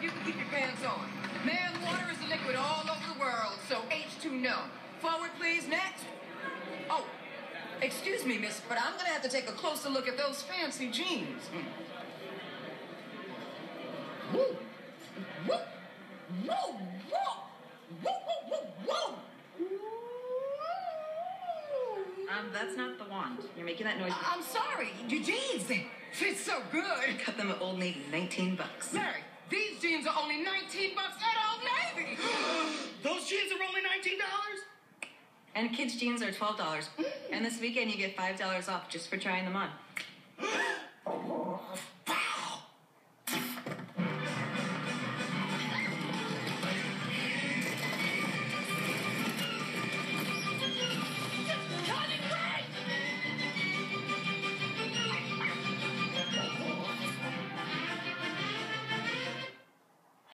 if you can keep your pants on. Man, water is a liquid all over the world, so H2 no. Forward, please. Next. Oh, excuse me, miss, but I'm gonna have to take a closer look at those fancy jeans. Mm. Woo! Woo! Woo! Woo! Woo! Woo! Woo! Woo! Um, that's not the wand. You're making that noise. I'm sorry. Your jeans fit so good. Cut them at Old Navy, 19 bucks. Mary, jeans are only 19 bucks at Old Navy. Those jeans are only $19? And kids' jeans are $12. Mm. And this weekend you get $5 off just for trying them on.